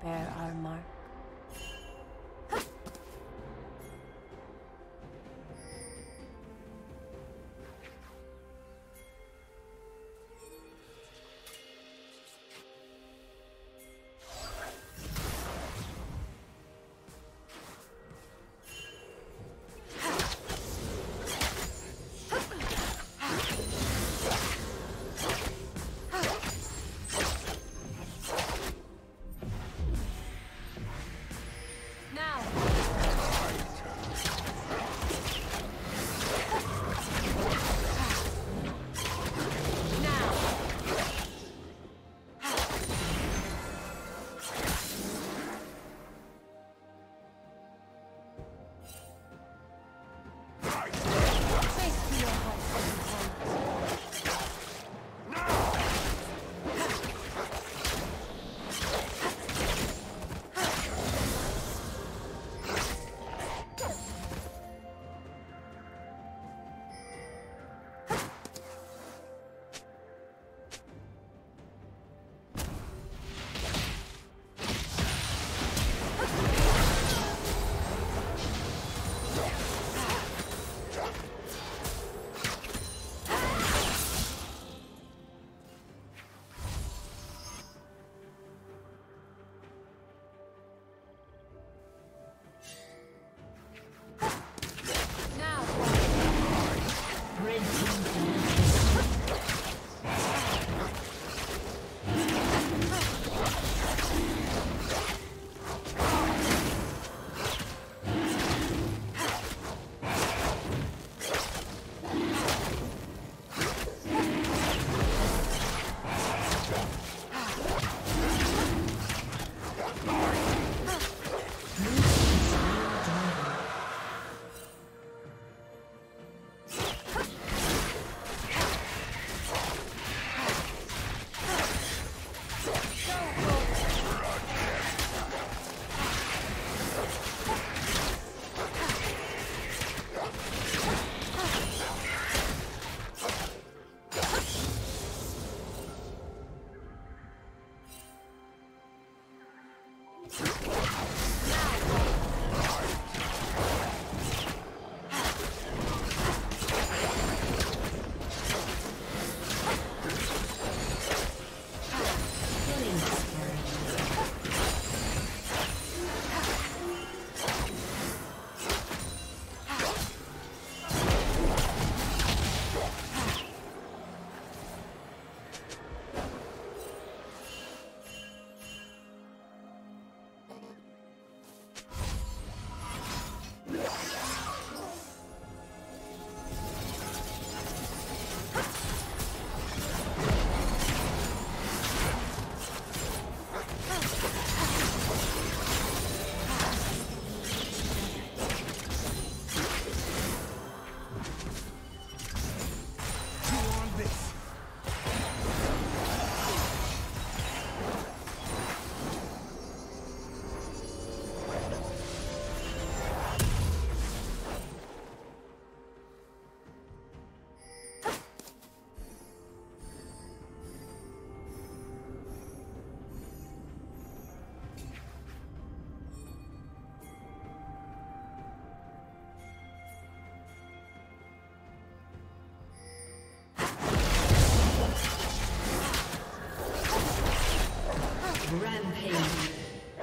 bear our mark.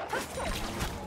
Let's go.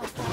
Now,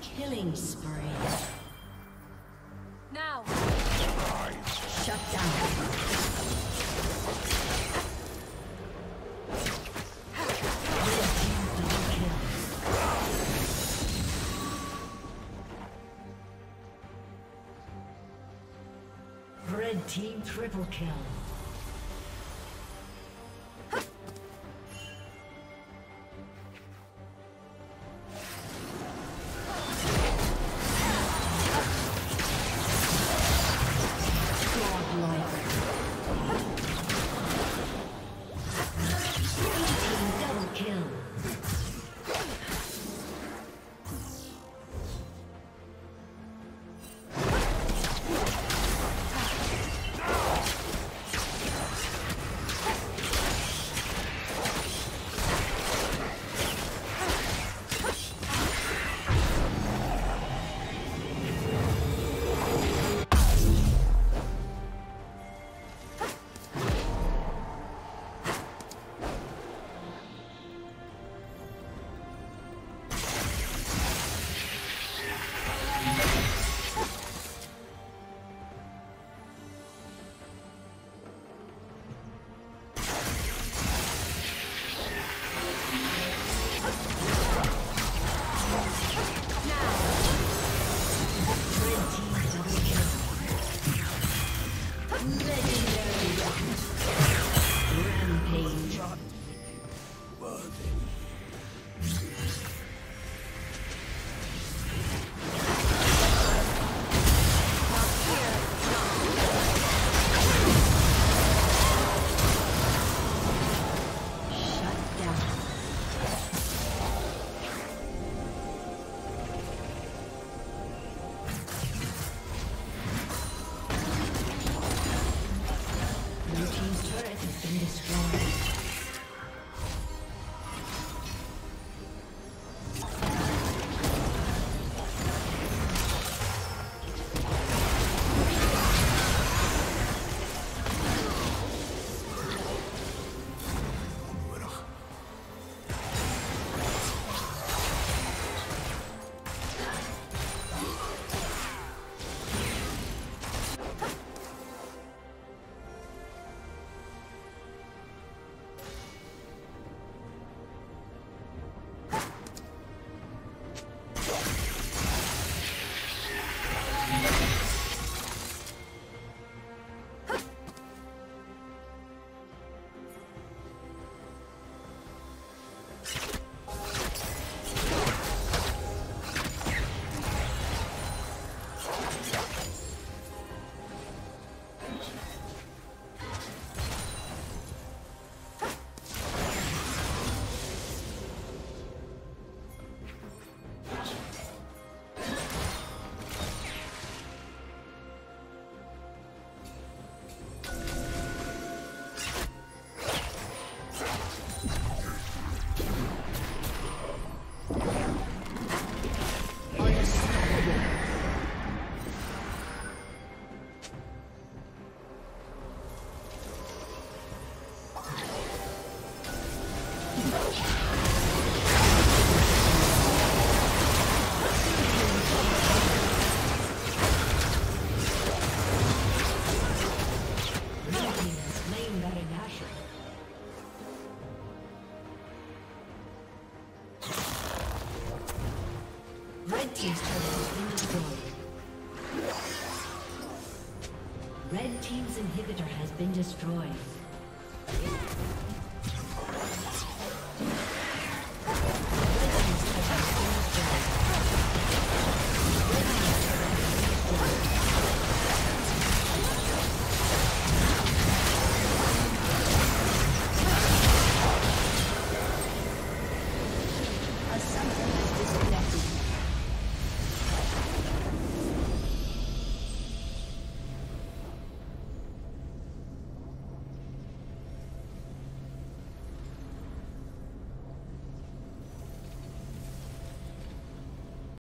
Killing spree. Now. Shut down. Red team triple kill. Rampage. Worthy. yeah